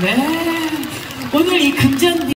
네. 오늘 이 금잔